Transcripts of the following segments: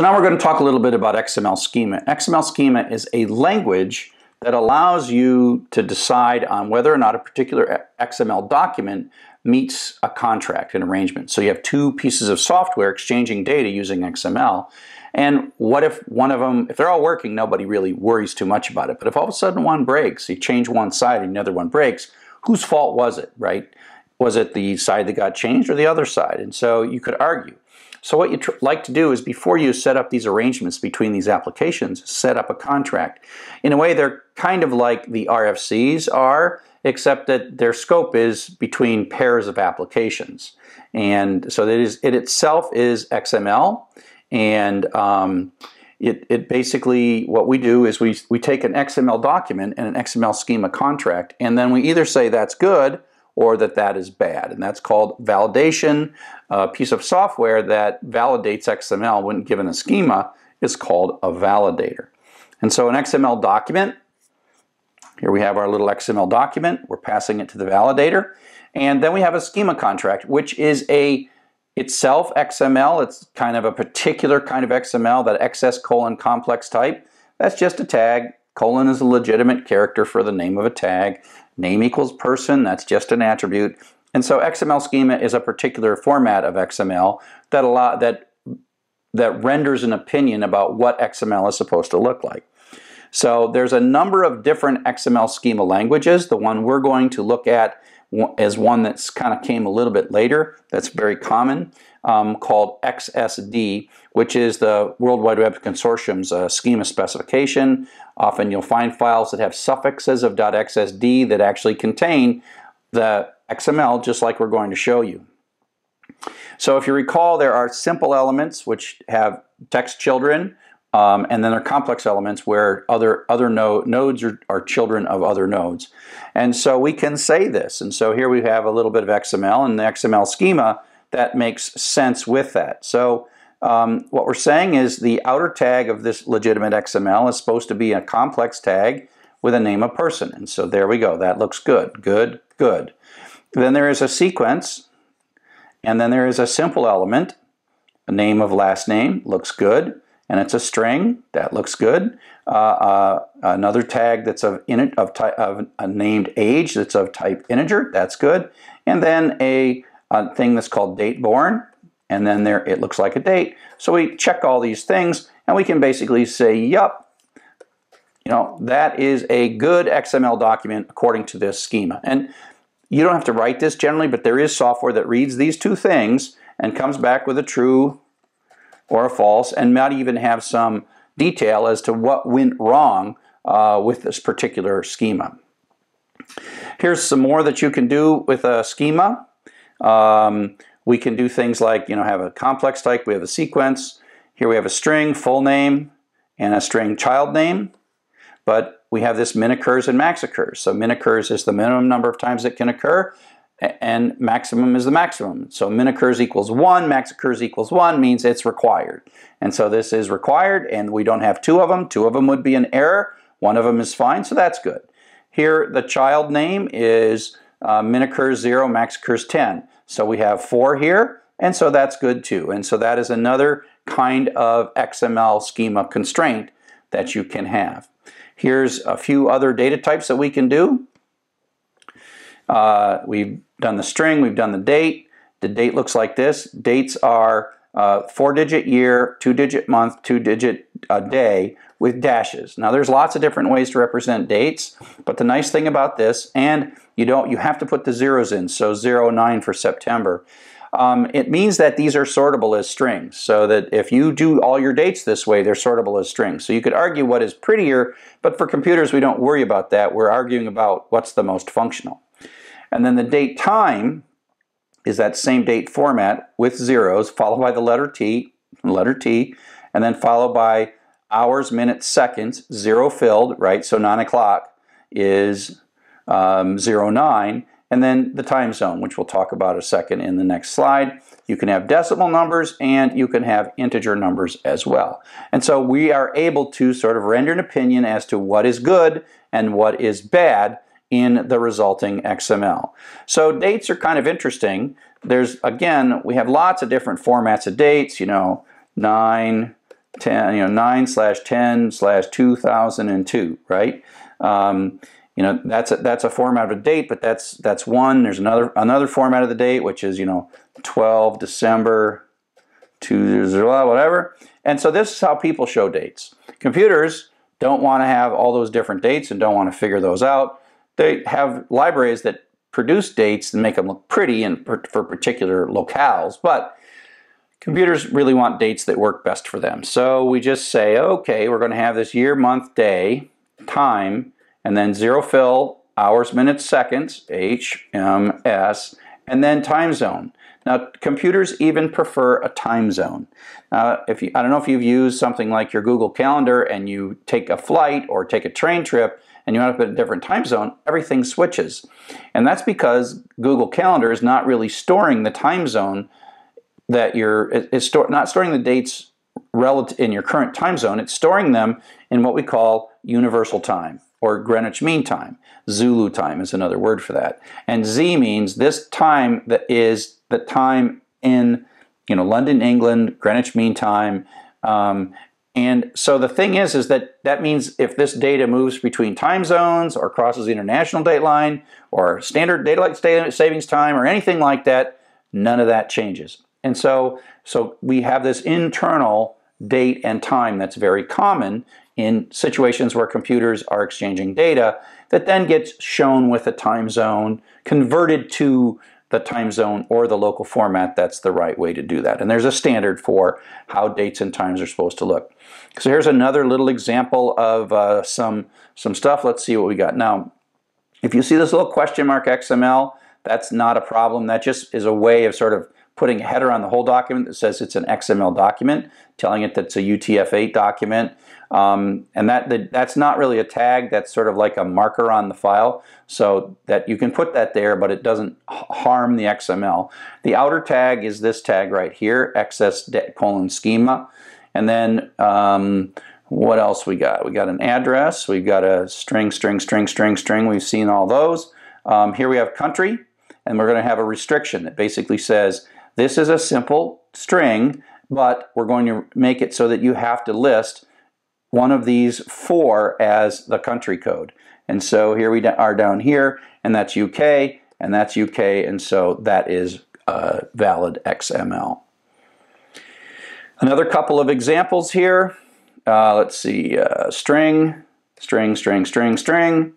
So now we're going to talk a little bit about XML schema. XML schema is a language that allows you to decide on whether or not a particular XML document meets a contract, an arrangement. So you have two pieces of software exchanging data using XML. And what if one of them, if they're all working, nobody really worries too much about it. But if all of a sudden one breaks, you change one side and the other one breaks, whose fault was it, right? Was it the side that got changed or the other side? And so you could argue. So what you like to do is before you set up these arrangements between these applications, set up a contract. In a way, they're kind of like the RFCs are, except that their scope is between pairs of applications. And so it, is, it itself is XML, and um, it, it, basically, what we do is we, we take an XML document and an XML schema contract, and then we either say that's good or that that is bad. And that's called validation. A piece of software that validates XML when given a schema is called a validator. And so an XML document, here we have our little XML document, we're passing it to the validator. And then we have a schema contract, which is a itself XML. It's kind of a particular kind of XML, that XS colon complex type. That's just a tag. Colon is a legitimate character for the name of a tag. Name equals person, that's just an attribute. And so XML schema is a particular format of XML that allow, that that renders an opinion about what XML is supposed to look like. So there's a number of different XML schema languages. The one we're going to look at is one that's kind of came a little bit later. That's very common, um, called XSD, which is the World Wide Web Consortium's uh, schema specification. Often you'll find files that have suffixes of .xsd that actually contain the XML, just like we're going to show you. So if you recall, there are simple elements which have text children, um, and then there are complex elements where other, other no nodes are, are children of other nodes. And so we can say this. And so here we have a little bit of XML and the XML schema that makes sense with that. So um, what we're saying is the outer tag of this legitimate XML is supposed to be a complex tag with a name of person. And so there we go. That looks good. Good, good. Then there is a sequence, and then there is a simple element, a name of last name, looks good, and it's a string, that looks good. Uh, uh, another tag that's of, of, of a named age that's of type integer, that's good. And then a, a thing that's called date born, and then there it looks like a date. So we check all these things and we can basically say, yup, you know, that is a good XML document according to this schema. And you don't have to write this generally, but there is software that reads these two things and comes back with a true or a false and might even have some detail as to what went wrong uh, with this particular schema. Here's some more that you can do with a schema. Um, we can do things like, you know, have a complex type, we have a sequence. Here we have a string, full name, and a string child name. But we have this min occurs and max occurs. So min occurs is the minimum number of times it can occur, and maximum is the maximum. So min occurs equals 1, max occurs equals 1 means it's required. And so this is required, and we don't have two of them. Two of them would be an error. One of them is fine, so that's good. Here, the child name is uh, min occurs 0, max occurs 10. So we have four here, and so that's good too. And so that is another kind of XML schema constraint that you can have. Here's a few other data types that we can do. Uh, we've done the string, we've done the date. The date looks like this. Dates are uh, four-digit year, two-digit month, two-digit uh, day with dashes. Now there's lots of different ways to represent dates, but the nice thing about this, and you don't, you have to put the zeros in, so 09 for September. Um, it means that these are sortable as strings, so that if you do all your dates this way, they're sortable as strings. So you could argue what is prettier, but for computers we don't worry about that. We're arguing about what's the most functional. And then the date time is that same date format with zeros, followed by the letter T, letter T, and then followed by hours, minutes, seconds, zero filled, right? So 9 o'clock is um, 09, and then the time zone, which we'll talk about a second in the next slide. You can have decimal numbers and you can have integer numbers as well. And so we are able to sort of render an opinion as to what is good and what is bad in the resulting XML. So dates are kind of interesting. There's, again, we have lots of different formats of dates, you know, 9, 10, you know, 9 slash 10 slash 2002, right? Um, you know, that's a, that's a format of a date, but that's that's one. There's another another format of the date, which is, you know, 12 December 20, whatever. And so this is how people show dates. Computers don't want to have all those different dates and don't want to figure those out. They have libraries that produce dates and make them look pretty and for particular locales, but computers really want dates that work best for them. So we just say, okay, we're going to have this year, month, day, time, and then zero fill, hours, minutes, seconds, HMS, and then time zone. Now, computers even prefer a time zone. Now, if you, I don't know if you've used something like your Google Calendar and you take a flight or take a train trip and you end up in a different time zone, everything switches. And that's because Google Calendar is not really storing the time zone that you're, it's store, not storing the dates relative in your current time zone, it's storing them in what we call universal time or Greenwich Mean Time. Zulu time is another word for that. And Z means this time that is the time in you know London, England, Greenwich Mean Time. Um, and so the thing is, is that that means if this data moves between time zones or crosses the international date line or standard daylight savings time or anything like that, none of that changes. And so, so we have this internal date and time that's very common in situations where computers are exchanging data that then gets shown with a time zone, converted to the time zone or the local format, that's the right way to do that. And there's a standard for how dates and times are supposed to look. So here's another little example of uh, some, some stuff. Let's see what we got. Now, if you see this little question mark XML, that's not a problem. That just is a way of sort of putting a header on the whole document that says it's an XML document, telling it that it's a UTF-8 document. Um, and that, that, that's not really a tag, that's sort of like a marker on the file, so that you can put that there, but it doesn't harm the XML. The outer tag is this tag right here, XS colon schema. And then um, what else we got? We got an address, we've got a string, string, string, string, string. We've seen all those. Um, here we have country, and we're going to have a restriction that basically says this is a simple string, but we're going to make it so that you have to list one of these four as the country code. And so here we are down here, and that's UK, and that's UK, and so that is uh, valid XML. Another couple of examples here. Uh, let's see, uh, string, string, string, string, string.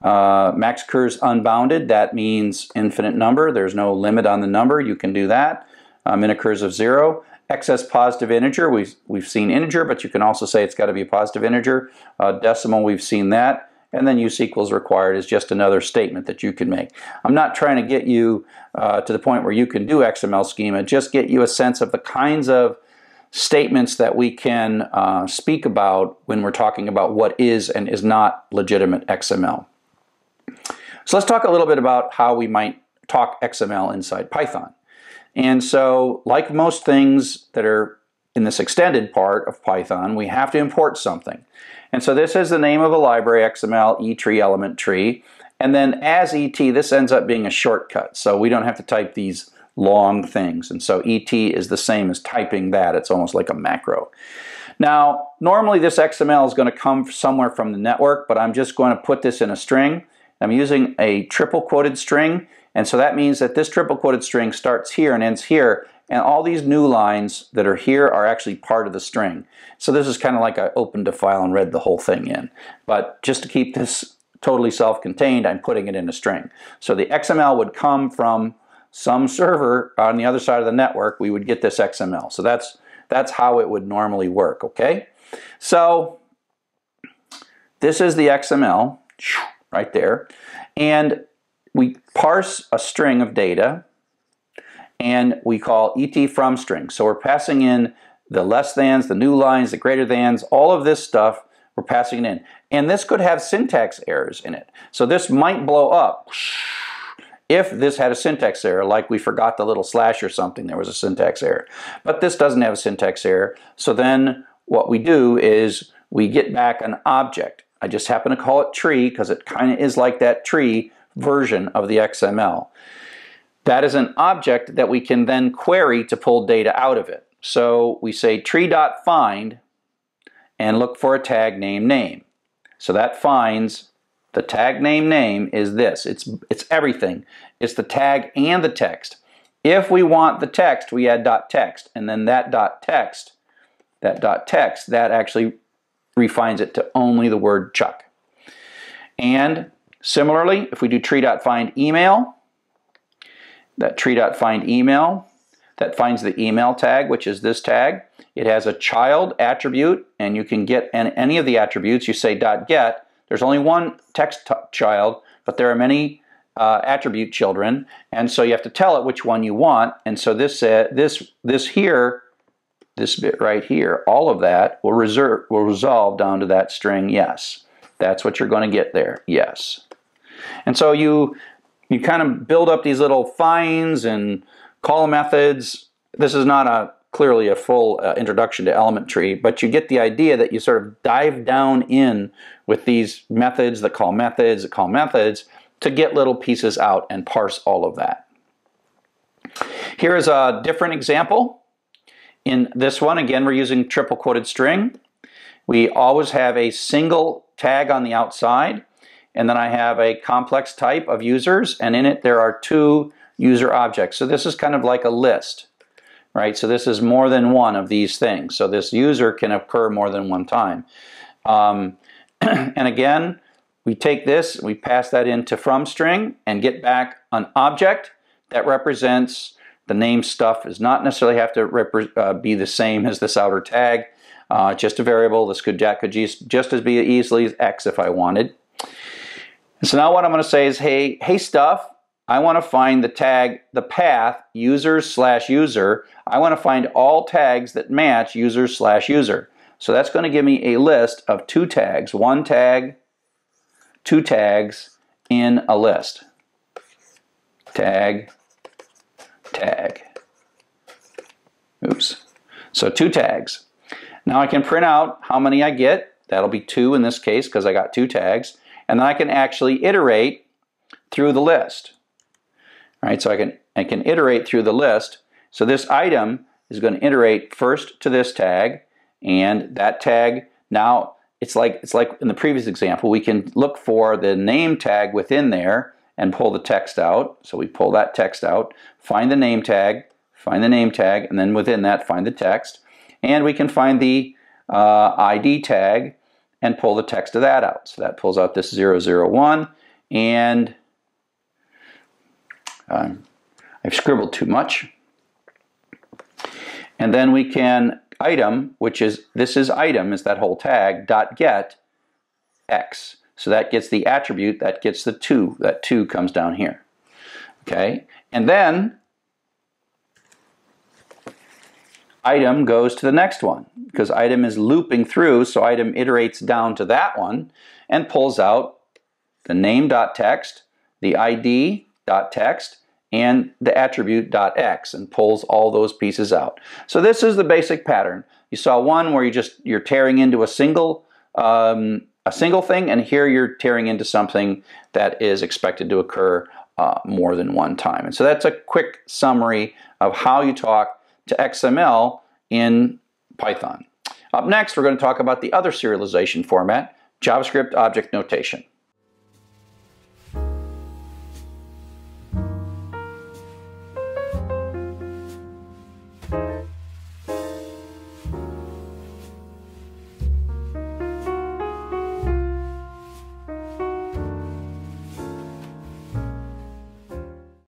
Uh, max curs unbounded, that means infinite number. There's no limit on the number. You can do that. Uh, occurs of zero. XS positive integer, we've, we've seen integer, but you can also say it's got to be a positive integer. Uh, decimal, we've seen that. And then use equals required is just another statement that you can make. I'm not trying to get you uh, to the point where you can do XML schema, just get you a sense of the kinds of statements that we can uh, speak about when we're talking about what is and is not legitimate XML. So let's talk a little bit about how we might talk XML inside Python. And so, like most things that are in this extended part of Python, we have to import something. And so this is the name of a library, XML etree element tree. And then as ET, this ends up being a shortcut. So we don't have to type these long things. And so ET is the same as typing that. It's almost like a macro. Now, normally this XML is going to come somewhere from the network, but I'm just going to put this in a string. I'm using a triple quoted string, and so that means that this triple quoted string starts here and ends here, and all these new lines that are here are actually part of the string. So this is kind of like I opened a file and read the whole thing in. But just to keep this totally self-contained, I'm putting it in a string. So the XML would come from some server on the other side of the network, we would get this XML. So that's, that's how it would normally work, okay? So this is the XML right there. And we parse a string of data and we call et from string. So we're passing in the less thans, the new lines, the greater thans, all of this stuff we're passing it in. And this could have syntax errors in it. So this might blow up if this had a syntax error, like we forgot the little slash or something, there was a syntax error. But this doesn't have a syntax error. So then what we do is we get back an object. I just happen to call it tree because it kind of is like that tree version of the XML. That is an object that we can then query to pull data out of it. So we say tree.find and look for a tag name name. So that finds the tag name name is this. It's, it's everything. It's the tag and the text. If we want the text, we add dot text, and then that dot text, that dot text, that actually refines it to only the word Chuck. And similarly, if we do tree.find email, that tree.find email, that finds the email tag, which is this tag. It has a child attribute, and you can get any of the attributes. You say dot .get. There's only one text child, but there are many uh, attribute children, and so you have to tell it which one you want. And so this uh, this this here, this bit right here, all of that will reserve will resolve down to that string yes. That's what you're going to get there. Yes. And so you you kind of build up these little finds and call methods. This is not a clearly a full uh, introduction to element tree, but you get the idea that you sort of dive down in with these methods that call methods that call methods to get little pieces out and parse all of that. Here is a different example. In this one, again, we're using triple quoted string. We always have a single tag on the outside, and then I have a complex type of users, and in it there are two user objects. So this is kind of like a list, right? So this is more than one of these things. So this user can occur more than one time. Um, and again, we take this, we pass that into from string and get back an object that represents the name stuff does not necessarily have to uh, be the same as this outer tag. Uh, just a variable. This could, could just as be easily as x if I wanted. And so now what I'm going to say is, hey, hey stuff, I want to find the tag, the path, users slash user. I want to find all tags that match users slash user. So that's going to give me a list of two tags, one tag, two tags in a list. Tag, tag. Oops. So two tags. Now I can print out how many I get. That'll be two in this case because I got two tags. And then I can actually iterate through the list. All right, so I can, I can iterate through the list. So this item is going to iterate first to this tag, and that tag now it's like it's like in the previous example, we can look for the name tag within there and pull the text out. So we pull that text out, find the name tag, find the name tag, and then within that find the text. And we can find the uh, ID tag and pull the text of that out. So that pulls out this 001 and um, I've scribbled too much. And then we can item, which is, this is item, is that whole tag, dot get x. So that gets the attribute, that gets the 2. That 2 comes down here. Okay, and then item goes to the next one because item is looping through, so item iterates down to that one and pulls out the name.text, the ID.text, and the attribute.x and pulls all those pieces out. So this is the basic pattern. You saw one where you just you're tearing into a single um, a single thing, and here you're tearing into something that is expected to occur uh, more than one time. And so that's a quick summary of how you talk to XML in Python. Up next, we're going to talk about the other serialization format, JavaScript Object Notation.